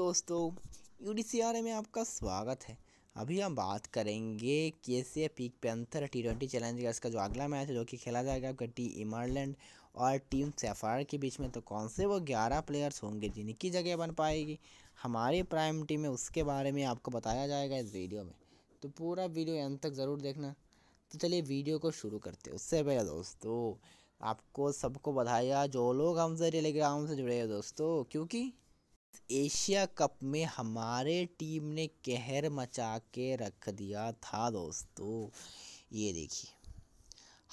दोस्तों यू में आपका स्वागत है। अभी हम बात करेंगे कैसे peak panther T twenty challenge का, इसका जो अगला मैच है, जो कि खेला जाएगा आपका टी इमरलैंड और टीम सैफार के बीच में। तो कौन से वो ग्यारह प्लेयर्स होंगे, जिनकी जगह बन पाएगी? हमारी प्राइम टीम में उसके बारे में आपको बताया जाएगा इस वीडियो में। तो पूरा वीडियो अंत तक ज़रूर देखना। तो चलिए वीडियो को शुरू करते उससे पहले दोस्तों, आपको सबको बधाया जो लोग हमसे टेलीग्राम से जुड़े हैं दोस्तों, क्योंकि एशिया कप में हमारे टीम ने कहर मचा के रख दिया था दोस्तों। ये देखिए,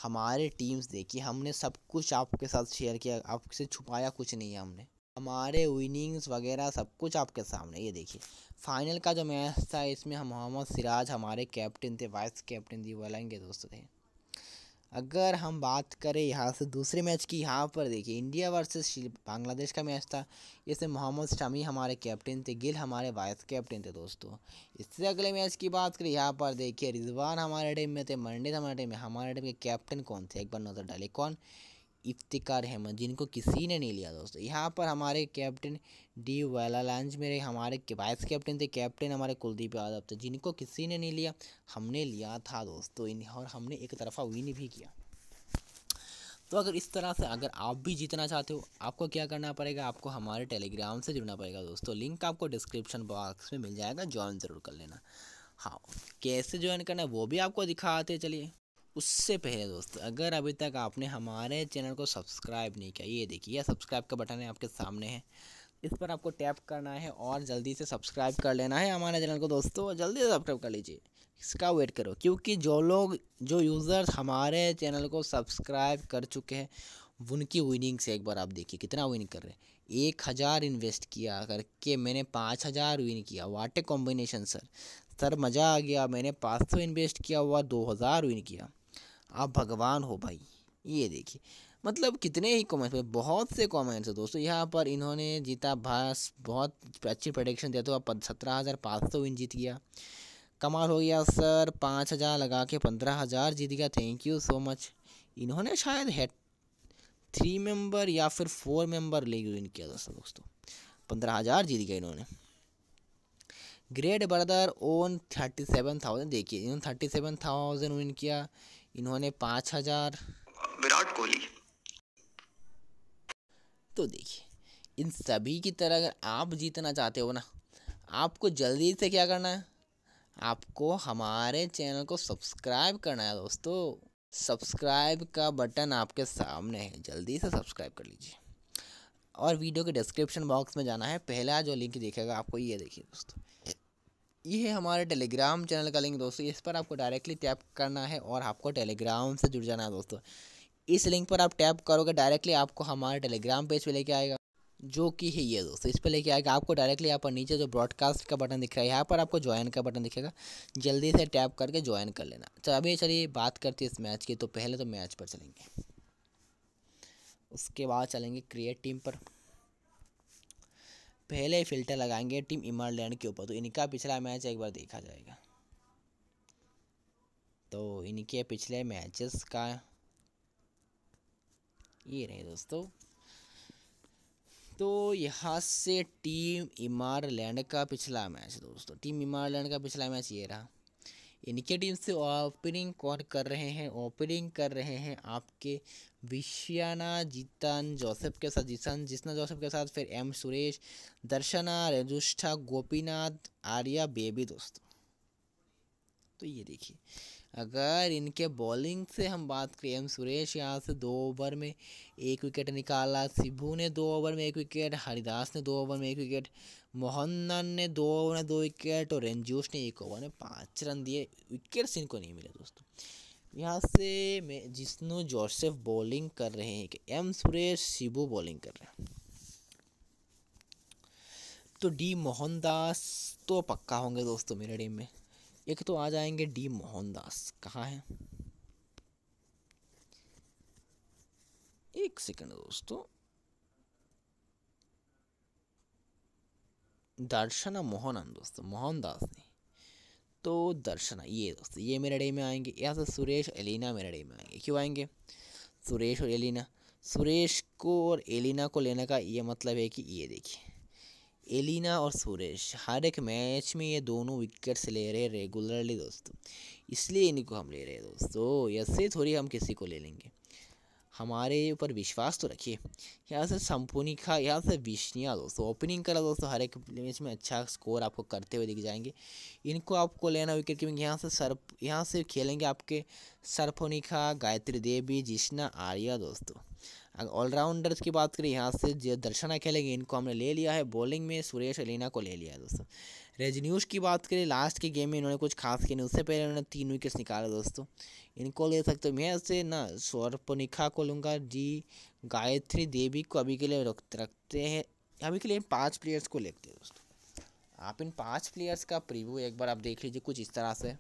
हमारे टीम्स देखिए, हमने सब कुछ आपके साथ शेयर किया, आपसे छुपाया कुछ नहीं है हमने। हमारे विनिंग्स वगैरह सब कुछ आपके सामने, ये देखिए। फाइनल का जो मैच था, इसमें हम मोहम्मद सिराज हमारे कैप्टन थे वाइस कैप्टन थी बोलेंगे दोस्तों। थे अगर हम बात करें यहाँ से दूसरे मैच की, यहाँ पर देखिए, इंडिया वर्सेस बांग्लादेश का मैच था। इसमें मोहम्मद शमी हमारे कैप्टन थे, गिल हमारे वाइस कैप्टन थे दोस्तों। इससे अगले मैच की बात करें, यहाँ पर देखिए, रिजवान हमारे टीम में थे मंडे हमारे टीम में, हमारे टीम के कैप्टन कौन थे? एक बार नज़र डाले कौन? इफ्तिकार अहमद, जिनको किसी ने नहीं लिया दोस्तों। यहाँ पर हमारे कैप्टन डी वाला लंच मेरे, हमारे वाइस कैप्टन थे, कैप्टन हमारे कुलदीप यादव थे, जिनको किसी ने नहीं लिया, हमने लिया था दोस्तों। इन, और हमने एक तरफा विन भी किया। तो अगर इस तरह से अगर आप भी जीतना चाहते हो, आपको क्या करना पड़ेगा? आपको हमारे टेलीग्राम से जुड़ना पड़ेगा दोस्तों। लिंक आपको डिस्क्रिप्शन बॉक्स में मिल जाएगा ज्वाइन ज़रूर कर लेना। हाँ कैसे ज्वाइन करना है, वो भी आपको दिखाते चलिए। उससे पहले दोस्तों, अगर अभी तक आपने हमारे चैनल को सब्सक्राइब नहीं किया, ये देखिए, यह सब्सक्राइब का बटन है आपके सामने है। इस पर आपको टैप करना है और जल्दी से सब्सक्राइब कर लेना है हमारे चैनल को दोस्तों, जल्दी से सब्सक्राइब कर लीजिए। इसका वेट करो, क्योंकि जो लोग, जो यूज़र्स हमारे चैनल को सब्सक्राइब कर चुके हैं, उनकी विनिंग से एक बार आप देखिए कितना विन कर रहे हैं। एक हज़ार इन्वेस्ट किया करके मैंने पाँच हज़ार विन किया वाट कॉम्बिनेशन सर सर, मज़ा आ गया, मैंने पाँच सौ इन्वेस्ट किया हुआ, दो हज़ार विन किया। आप भगवान हो भाई। ये देखिए मतलब कितने ही कमेंट्स में बहुत से कमेंट्स हैं दोस्तों। यहाँ पर इन्होंने जीता भास, बहुत अच्छी प्रोडिक्शन दिया तो आप सत्रह हज़ार पाँच सौ विन जीत गया। कमाल हो गया सर, पाँच हज़ार लगा के पंद्रह हज़ार जीत गया। थैंक यू सो मच इन्होंने शायद हेड थ्री मेंबर या फिर फोर मेंबर लीग विन किया दोस्तों दोस्तों। पंद्रह हज़ार जीत गया इन्होंने। Great brother won thirty seven thousand देखिए, इन्होंने थर्टी सेवन थाउज़ेंड विन किया। इन्होंने पाँच हज़ार। विराट कोहली। तो देखिए इन सभी की तरह अगर आप जीतना चाहते हो ना आपको जल्दी से क्या करना है? आपको हमारे चैनल को सब्सक्राइब करना है दोस्तों। सब्सक्राइब का बटन आपके सामने है जल्दी से सब्सक्राइब कर लीजिए। और वीडियो के डिस्क्रिप्शन बॉक्स में जाना है पहला जो लिंक देखेगा आपको ये देखिए दोस्तों। ये है हमारे टेलीग्राम चैनल का लिंक दोस्तों। इस पर आपको डायरेक्टली टैप करना है और आपको टेलीग्राम से जुड़ जाना है दोस्तों। इस लिंक पर आप टैप करोगे डायरेक्टली आपको हमारे टेलीग्राम पेज पे लेके आएगा, जो कि है ये दोस्तों। इस पर लेके आएगा, आपको डायरेक्टली यहाँ पर नीचे जो ब्रॉडकास्ट का बटन दिख रहा है, यहाँ पर आपको ज्वाइन का बटन दिखेगा। जल्दी से टैप करके ज्वाइन कर लेना। तो अभी चलिए बात करते हैं इस मैच की। तो पहले तो मैच पर चलेंगे। उसके बाद चलेंगे क्रिएट टीम पर। पहले फ़िल्टर लगाएँगे टीम इमरलैंड के ऊपर तो इनका पिछला मैच एक बार देखा जाएगा। तो इनके पिछले मैचेस का ये रहे दोस्तों। तो यहाँ से टीम इमारलैंड का पिछला मैच दोस्तों, टीम इमारलैंड का पिछला मैच ये रहा। इनके टीम से ओपनिंग कौन कर रहे हैं? ओपनिंग कर रहे हैं आपके विश्याना, जीतन, जोसेफ के साथ जिसन जिसना जोसेफ के साथ, फिर एम सुरेश, दर्शना, रजुष्ठा, गोपीनाथ, आर्या, बेबी दोस्तों। तो ये देखिए, अगर इनके बॉलिंग से हम बात करें, एम सुरेश यहाँ से दो ओवर में एक विकेट निकाला सिभू ने दो ओवर में एक विकेट, हरिदास ने दो ओवर में एक विकेट मोहनन ने दो ओवर दो विकेट और रंजूश ने एक ओवर में पाँच रन दिए विकेट्स इनको नहीं मिले दोस्तों यहाँ से मैं जिष्णु जोसेफ बॉलिंग कर रहे हैं कि एम सुरेश शिबू बॉलिंग कर रहे हैं तो डी मोहनदास तो पक्का होंगे दोस्तों मेरे टीम में एक तो आ जाएँगे डी मोहनदास कहाँ हैं एक सेकंड दोस्तों दर्शना मोहनन दोस्तों मोहनदास ने तो दर्शना ये दोस्तों ये मेरे डे में आएँगे या तो सुरेश एलिना मेरे डे में आएँगे क्यों आएँगे सुरेश और एलिना सुरेश को और एलिना को लेने का ये मतलब है कि ये देखिए एलिना और सुरेश हर एक मैच में ये दोनों विकेट्स ले रहे हैं रेगुलरली दोस्तों इसलिए इनको हम ले रहे हैं दोस्तों ऐसे थोड़ी हम किसी को ले लेंगे हमारे ऊपर विश्वास तो रखिए। यहाँ से संपूर्णिका यहाँ से विष्णिया दोस्तों ओपनिंग करा दोस्तों, हर एक मैच में अच्छा स्कोर आपको करते हुए दिख जाएँगे। इनको आपको लेना विकेट क्योंकि यहाँ से सर्प, यहाँ से खेलेंगे आपके सरफोनिका गायत्री देवी, जिष्णा, आर्या दोस्तों। ऑलराउंडर्स की बात करें, यहाँ से जो दर्शना खेलेंगे, इनको हमने ले लिया है बॉलिंग में सुरेश अलीना को ले लिया है दोस्तों। रेजन्यूज की बात करें लास्ट के गेम में इन्होंने कुछ खास किया नहीं। उससे पहले इन्होंने तीन विकेट्स निकाले दोस्तों। इनको ले सकते हो। मैं ऐसे ना स्वरपनिखा को लूँगा। जी, गायत्री देवी को अभी के लिए रखते हैं। अभी के लिए पाँच प्लेयर्स को लेते हैं दोस्तों। आप इन पाँच प्लेयर्स का प्रीव्यू एक बार आप देख लीजिए कुछ इस तरह से।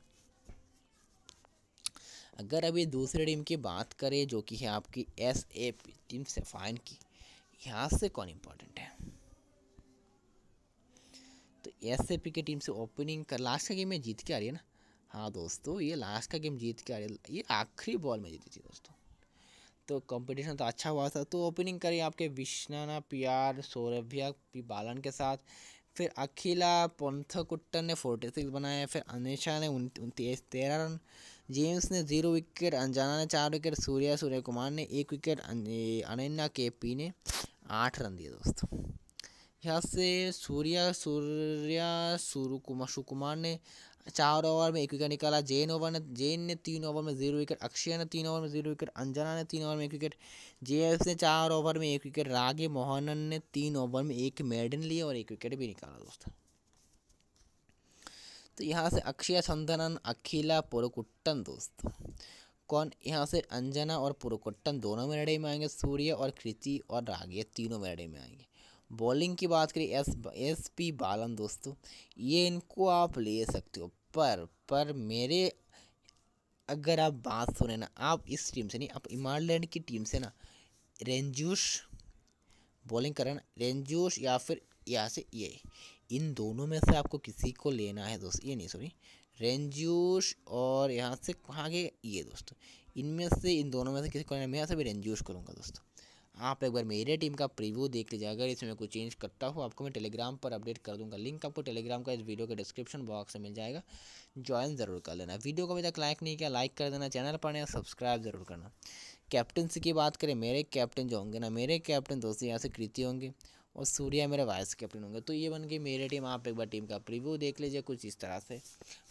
अगर अभी दूसरे टीम की बात करें, जो कि है आपकी एस ए पी टीम सेफाइन की, यहाँ से कौन इम्पोर्टेंट है? तो एस की टीम से ओपनिंग कर लास्ट का गेम में जीत के आ रही है ना? हाँ दोस्तों, ये लास्ट का गेम जीत के आ रही है? ये आखिरी बॉल में जीती थी दोस्तों। तो कंपटीशन तो अच्छा हुआ था तो ओपनिंग करी आपके विश्नाना पियार सौरभ्या पी बालन के साथ। फिर अखिला पंथकुट्टन ने फोर्टी सिक्स बनाया, फिर अनिशा ने उनतीस तेरह रन। जेम्स ने ज़ीरो विकेट अंजाना ने चार विकेट सूर्या सूर्य कुमार ने एक विकेट अनन्या के पी ने आठ रन दिए दोस्तों। यहाँ से सूर्या सूर्या सुरु कुमार सुकुमार ने चार ओवर में एक विकेट निकाला। जैन ओवर ने, जैन ने तीन ओवर में ज़ीरो विकेट अक्षय ने तीन ओवर में ज़ीरो विकेट अंजना ने तीन ओवर में एक विकेट जेएस ने चार ओवर में एक विकेट रागे मोहनन ने तीन ओवर में एक मेडन लिया और एक विकेट भी निकाला दोस्तों। तो यहाँ से अक्षय संदनन अखिला पुरकुट्टन दोस्तों। कौन? यहाँ से अंजना और पुरकुट्टन दोनों में लड़े में आएँगे, सूर्य और कृति और रागे तीनों में लड़े में आएँगे। बॉलिंग की बात करें, एस एस पी बालन दोस्तों, ये इनको आप ले सकते हो, पर पर मेरे, अगर आप बात सुने ना, आप इस टीम से नहीं, आप इमारलैंड की टीम से ना रेंजूश बॉलिंग करें रेंजूश या फिर यहाँ से ये, इन दोनों में से आपको किसी को लेना है दोस्त, ये नहीं सॉरी रेंजूश और यहाँ से कहाँ गए ये दोस्तों, इनमें से, इन दोनों में से किसी को लेना मैं यहाँ से भी रेंजूश करूँगा दोस्तों। आप एक बार मेरे टीम का प्रीव्यू देख लीजिए। अगर इसमें कोई चेंज करता हूँ आपको मैं टेलीग्राम पर अपडेट कर दूँगा। लिंक आपको टेलीग्राम का इस वीडियो के डिस्क्रिप्शन बॉक्स में मिल जाएगा। ज्वाइन ज़रूर कर लेना। वीडियो को अभी तक लाइक नहीं किया, लाइक कर देना। चैनल पर नया सब्सक्राइब ज़रूर करना। कैप्टनसी की बात करें, मेरे कैप्टन जो होंगे ना, मेरे कैप्टन दोस्तों यहाँ से कृति होंगे और सूर्या मेरे वाइस कैप्टन होंगे। तो ये बन गई मेरे टीम। आप एक बार टीम का प्रीव्यू देख लीजिए कुछ इस तरह से।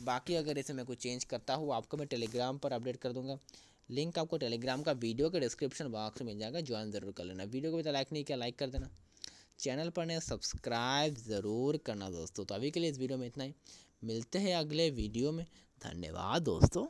बाकी अगर इसे मैं कुछ चेंज करता हूँ आपको मैं टेलीग्राम पर अपडेट कर दूँगा। लिंक आपको टेलीग्राम का वीडियो के डिस्क्रिप्शन बॉक्स में मिल जाएगा ज्वाइन ज़रूर कर लेना। वीडियो को भी तो लाइक नहीं किया लाइक कर देना। चैनल पर ने सब्सक्राइब ज़रूर करना दोस्तों। तो अभी के लिए इस वीडियो में इतना ही। मिलते हैं अगले वीडियो में। धन्यवाद दोस्तों।